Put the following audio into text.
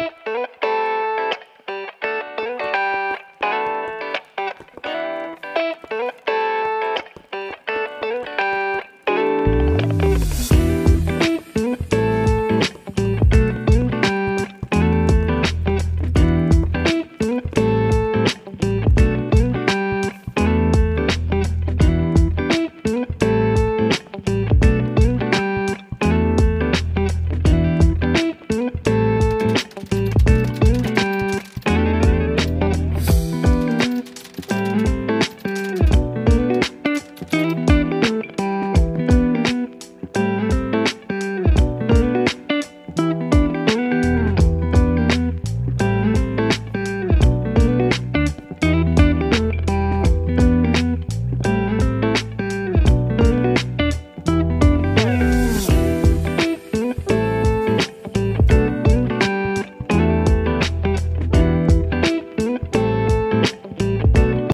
you.